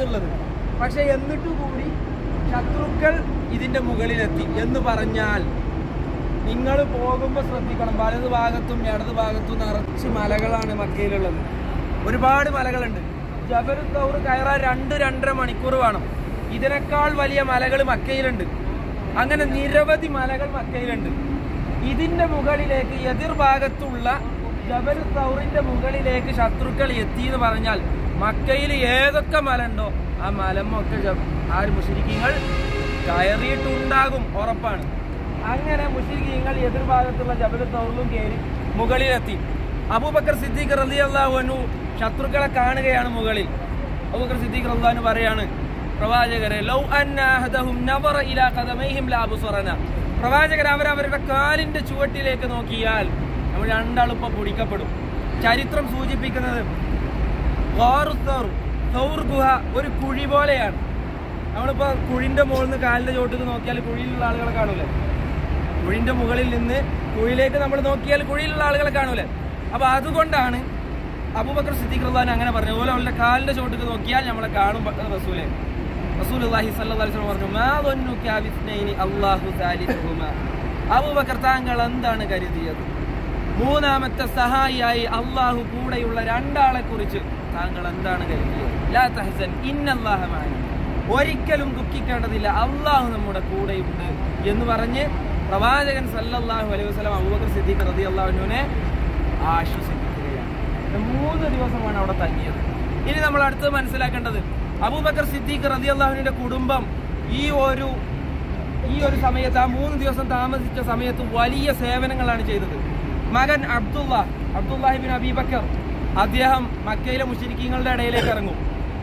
അതുള്ളത് പക്ഷെ എന്നിട്ട് കൂടി ശത്രുക്കൾ ഇതിന്റെ മുകളിലെത്തി എന്ന് പറഞ്ഞാൽ നിങ്ങൾ പോകുമ്പോൾ ശ്രദ്ധിക്കണം. വലത് ഭാഗത്തും ഇടത് ഭാഗത്തും നിറച്ച് മലകളാണ് മക്കയിലുള്ളത്. ഒരുപാട് മലകളുണ്ട്. ജബരു തൗർ കയറാൻ രണ്ട് രണ്ടര മണിക്കൂർ വേണം. ഇതിനേക്കാൾ വലിയ മലകൾ മക്കയിലുണ്ട്. അങ്ങനെ നിരവധി മലകൾ മക്കയിലുണ്ട്. ഇതിന്റെ മുകളിലേക്ക് എതിർഭാഗത്തുള്ള ജബൽ തൗറിന്റെ മുകളിലേക്ക് ശത്രുക്കൾ എത്തി എന്ന് പറഞ്ഞാൽ മക്കയിൽ ഏതൊക്കെ മല ഉണ്ടോ ആ മലമൊക്കെ ആര് മുഷരിക്കീങ്ങൾ മുഷരിക്കങ്ങൾ കയറിയിട്ടുണ്ടാകും ഉറപ്പാണ്. അങ്ങനെ മുസ്ലിങ്ങൾ എതിർഭാഗത്തുള്ള ജബൽ തൗറിലും കയറി മുകളിലെത്തി. അബൂബക്കർ സിദ്ദീഖ് റളിയല്ലാഹു അൻഹു ശത്രുക്കളെ കാണുകയാണ് മുകളിൽ. അബൂബക്കർ സിദ്ദീഖ് റളിയല്ലാഹു പറയാണ് പ്രവാചകരെ ലൗ പ്രവാചകർ അവരവരുടെ കാലിന്റെ ചുവട്ടിലേക്ക് നോക്കിയാൽ നമ്മൾ രണ്ടാളും ഇപ്പൊ പൊടിക്കപ്പെടും. ചരിത്രം സൂചിപ്പിക്കുന്നത് ഗുഹ ഒരു കുഴി പോലെയാണ്. നമ്മളിപ്പോ കുഴിന്റെ മുകളിൽ നിന്ന് കാലിന്റെ ചോട്ടിൽ നോക്കിയാൽ കുഴിയിലുള്ള ആളുകളെ കാണൂലേ? കുഴിന്റെ മുകളിൽ നിന്ന് കുഴിയിലേക്ക് നമ്മൾ നോക്കിയാൽ കുഴിയിലുള്ള ആളുകളെ കാണൂലേ? അപ്പോൾ അതുകൊണ്ടാണ് അബൂബക്കർ സിദ്ദീഖ് അങ്ങനെ പറഞ്ഞത്. അതുപോലെ അവളുടെ കാലിന്റെ ചോട്ടിൽ നോക്കിയാൽ നമ്മളെ കാണും റസൂലെ. റസൂൽ പറഞ്ഞു അള്ളാഹു അബൂബക്കർ താങ്കൾ എന്താണ് കരുതിയത്? മൂന്നാമത്തെ സഹായിയായി അള്ളാഹു കൂടെയുള്ള രണ്ടാളെ കുറിച്ച് താങ്കൾ എന്താണ് കരുതിയത് ഒരിക്കലും ദുഃഖിക്കേണ്ടതില്ല. അള്ളാഹു നമ്മുടെ കൂടെയുണ്ട് എന്ന് പറഞ്ഞ് പ്രവാചകൻ സല്ലല്ലാഹു അലൈഹി വസല്ലം അബൂബക്കർ സിദ്ദീഖ് റതി അള്ളാഹുനെ ആശ്വസിപ്പിക്കുകയാണ്. മൂന്ന് ദിവസമാണ് അവിടെ തങ്ങിയത്. ഇനി നമ്മൾ അടുത്ത് മനസ്സിലാക്കേണ്ടത് അബൂബക്കർ സിദ്ദീഖ് റതി അള്ളാഹുവിന്റെ കുടുംബം ഈ ഒരു ഈ ഒരു സമയത്ത് ആ മൂന്ന് ദിവസം താമസിച്ച സമയത്ത് വലിയ സേവനങ്ങളാണ് ചെയ്തത്. മകൻ അബ്ദുള്ള അബ്ദുല്ലാഹിബിൻ അബീബക്കർ അദ്ദേഹം മക്കയിലെ മുഷരിക്കങ്ങളുടെ ഇടയിലേക്ക് ഇറങ്ങും.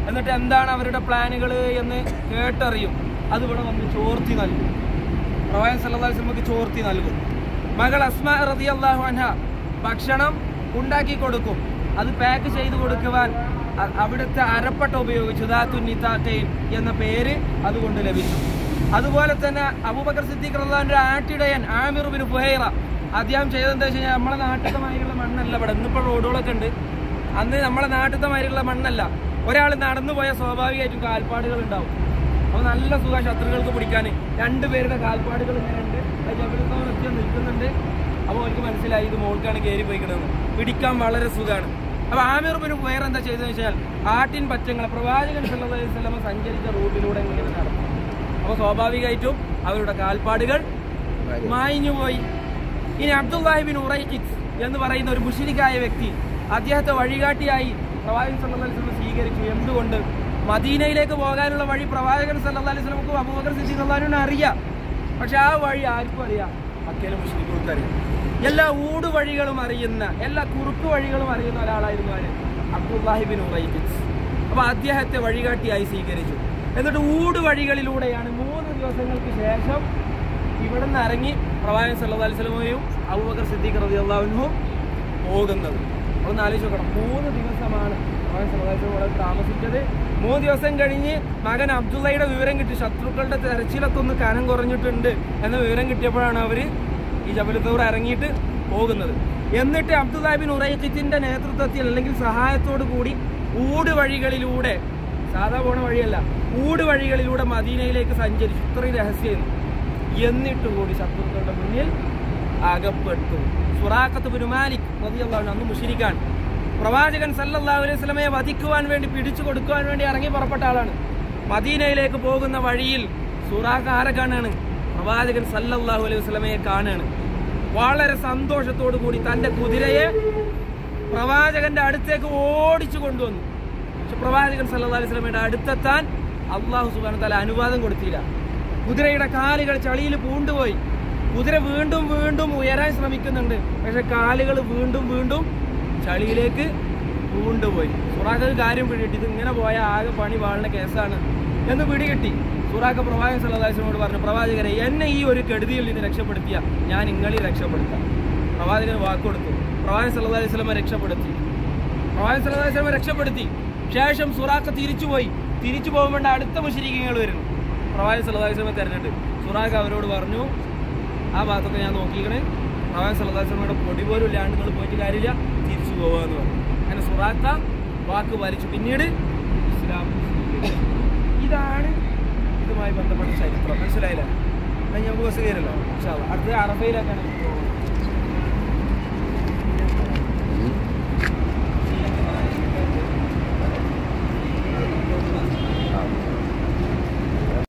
എന്നിട്ട് എന്താണ് അവരുടെ പ്ലാനുകൾ എന്ന് കേട്ടറിയും. അത് ഇവിടെ വന്ന് ചോർത്തി നൽകും. അലൈഹി വസല്ലമക്ക് ചോർത്തി നൽകും. മകൾ അസ്മ റളിയല്ലാഹു അൻഹ ഭക്ഷണം ഉണ്ടാക്കി കൊടുക്കും. അത് പാക്ക് ചെയ്ത് കൊടുക്കുവാൻ അവിടുത്തെ അരപ്പട്ട ഉപയോഗിച്ചു. ദാത്തുന്നിത്താറ്റൈൻ എന്ന പേര് അതുകൊണ്ട് ലഭിച്ചു. അതുപോലെ തന്നെ അബൂബക്കർ സിദ്ദീഖ് റഹ്ലാന്റെ ആട്ടിടയൻ ആമിർ ബിൻ ഫുഹൈറ. അദ്ദേഹം ചെയ്തതെന്താ വെച്ച് കഴിഞ്ഞാൽ നമ്മളെ നാട്ടിലത്തെ മണ്ണല്ല ഇവിടെ. ഇന്നിപ്പോൾ റോഡുകളൊക്കെ ഉണ്ട്. അന്ന് നമ്മളെ നാട്ടിലത്തെ മാതിരിയുള്ള മണ്ണല്ല. ഒരാൾ നടന്നു പോയ സ്വാഭാവികമായിട്ടും കാൽപ്പാടുകൾ ഉണ്ടാവും. അപ്പൊ നല്ല സുഖ ശത്രുക്കൾക്ക് പിടിക്കാൻ രണ്ടുപേരുടെ കാൽപ്പാടുകൾ ഇങ്ങനെയുണ്ട്. ജബലത്തോടൊക്കെ നിൽക്കുന്നുണ്ട്. അപ്പൊ അവർക്ക് മനസ്സിലായി ഇത് മോൾക്കാണ് കയറി പോയിക്കണമെന്ന് പിടിക്കാൻ വളരെ സുഖമാണ് അപ്പൊ ആമിർ പിന്നെ വേറെ എന്താ ചെയ്തതെന്ന് വെച്ചാൽ ആട്ടിൻ പറ്റങ്ങളെ പ്രവാചകൻ സല്ലാസ്ലമ സഞ്ചരിച്ച റൂട്ടിലൂടെ ഇങ്ങനെ നടന്നു. അപ്പൊ സ്വാഭാവികമായിട്ടും അവരുടെ കാൽപ്പാടുകൾ മായിഞ്ഞു പോയി ഇനി അബ്ദുല്ലാഹിബിൻ ഉറൈഖിസ് എന്ന് പറയുന്ന ഒരു മുഷിരിക്കായ വ്യക്തി അദ്ദേഹത്തെ വഴികാട്ടിയായി പ്രവാചകൻ സല്ലല്ലാഹു അലൈഹി വസല്ലം സ്വീകരിച്ചു. എന്തുകൊണ്ട്? മദീനയിലേക്ക് പോകാനുള്ള വഴി പ്രവാചകൻ സല്ലല്ലാഹു അലൈഹി വസല്ലം അബൂബക്കർ സിദ്ദീഖ് റളിയല്ലാഹുവിന് അറിയാം. പക്ഷെ ആ വഴി ആർക്കും അറിയാം. മക്കയിലെ മുസ്ലിങ്ങൾക്ക് അറിയാം. എല്ലാ ഊട് വഴികളും അറിയുന്ന എല്ലാ കുറുക്ക് വഴികളും അറിയുന്ന ഒരാളായിരുന്നു ആര്? അബ്ദുല്ലാഹിബിൻ ഉറൈബിസ് അപ്പൊ അദ്ദേഹത്തെ വഴികാട്ടിയായി സ്വീകരിച്ചു. എന്നിട്ട് ഊട് വഴികളിലൂടെയാണ് മൂന്ന് ദിവസങ്ങൾക്ക് ശേഷം ഇവിടെ നിന്ന് ഇറങ്ങി പ്രവാചകൻ അലൈഹി വസല്ലമയും അബൂബക്കർ സിദ്ദീഖ് റളിയല്ലാഹു അൻഹു പോകുന്നത്. ഒന്ന് ആലോചിച്ച് നോക്കണം. മൂന്ന് ദിവസമാണ് മകൻ അലൈഹി താമസിച്ചത്. മൂന്ന് ദിവസം കഴിഞ്ഞ് മകൻ അബ്ദുള്ളയുടെ വിവരം കിട്ടി. ശത്രുക്കളുടെ തെരച്ചിലൊക്കെ ഒന്ന് കനം കുറഞ്ഞിട്ടുണ്ട് എന്ന വിവരം കിട്ടിയപ്പോഴാണ് അവർ ഈ ജബലത്തൂർ ഇറങ്ങിയിട്ട് പോകുന്നത്. എന്നിട്ട് അബ്ദുല്ലാബിൻ ഉറൈഖിത്തിന്റെ നേതൃത്വത്തിൽ അല്ലെങ്കിൽ സഹായത്തോടു കൂടി ഊട് വഴികളിലൂടെ സാധാ പോണ വഴിയല്ല ഊട് വഴികളിലൂടെ മദീനയിലേക്ക് സഞ്ചരിച്ചു. ഇത്രയും രഹസ്യം എന്നിട്ട് കൂടി ശത്രുക്കളുടെ മുന്നിൽ അകപ്പെട്ടു സുറാഖത്ത് ബിനുമാലിക് റളിയല്ലാഹു അന്ന് മുഷിരിക്കാൻ പ്രവാചകൻ സല്ലല്ലാഹു അലൈഹി സ്വലമയെ വധിക്കുവാൻ വേണ്ടി പിടിച്ചു കൊടുക്കുവാൻ വേണ്ടി ഇറങ്ങി പുറപ്പെട്ട ആളാണ്. മദീനയിലേക്ക് പോകുന്ന വഴിയിൽ സുറാഖ് ആരെ കാണാണ്? പ്രവാചകൻ സല്ലല്ലാഹു അലൈഹി വസല്ലമയെ കാണാണ്. വളരെ സന്തോഷത്തോടു കൂടി തന്റെ കുതിരയെ പ്രവാചകന്റെ അടുത്തേക്ക് ഓടിച്ചു കൊണ്ടുവന്നു. പക്ഷെ പ്രവാചകൻ സല്ലല്ലാഹു അലൈഹി വസല്ലമയുടെ അടുത്തെത്താൻ അള്ളാഹു സുബാന തല അനുവാദം കൊടുത്തില്ല. കുതിരയുടെ കാലുകൾ ചളിയിൽ പൂണ്ടുപോയി. കുതിര വീണ്ടും വീണ്ടും ഉയരാൻ ശ്രമിക്കുന്നുണ്ട്. പക്ഷെ കാലുകൾ വീണ്ടും വീണ്ടും ചളിയിലേക്ക് പൂണ്ടുപോയി. സുറാഖ് കാര്യം പിടികിട്ടി. ഇത് ഇങ്ങനെ പോയ ആകെ പണി വാളുന്ന കേസാണ്. എന്ന് പിടികിട്ടി. സുറാഖ് പ്രവാചകൻ സല്ലാസ്ലമോട് പറഞ്ഞു പ്രവാചകരെ എന്നെ ഈ ഒരു കെടുതിയിൽ നിന്ന് രക്ഷപ്പെടുത്തിയ ഞാൻ നിങ്ങളെ രക്ഷപ്പെടുത്താം. പ്രവാചകൻ വാക്കുകൊടുത്തു പ്രവാചകൻ സല്ലാ അലൈഹി രക്ഷപ്പെടുത്തി. പ്രവാചകൻ സല്ലാ അലൈഹി രക്ഷപ്പെടുത്തി. ശേഷം സുറാഖ് തിരിച്ചുപോയി തിരിച്ചു പോകുമ്പോൾ അടുത്ത മുഷരിക്കങ്ങൾ വരുന്നു. പ്രവാചകൻ സല്ലാ അലൈഹി സ്വലമെ സുറാഖ് അവരോട് പറഞ്ഞു ആ ഭാഗത്തൊക്കെ ഞാൻ നോക്കിക്കണേ പ്രവാൻ സലദാസമ്മയുടെ പൊടി പോലും ഇല്ലാണ്ട് നിങ്ങൾ പോയിട്ട് കാര്യമില്ല. തിരിച്ചു പോകുക എന്ന് പറഞ്ഞു. അങ്ങനെ സുറാത്ത വാക്ക് വലിച്ചു പിന്നീട് ഇസ്ലാം ഇതാണ് ഇതുമായി ബന്ധപ്പെട്ട ചരിത്രം. മനസ്സിലായില്ല? ഞാൻ ഞങ്ങൾക്ക് ബസ് കയറിയല്ലോ അടുത്തത് അറഫയിലേക്കാണ്. പോകുന്നത്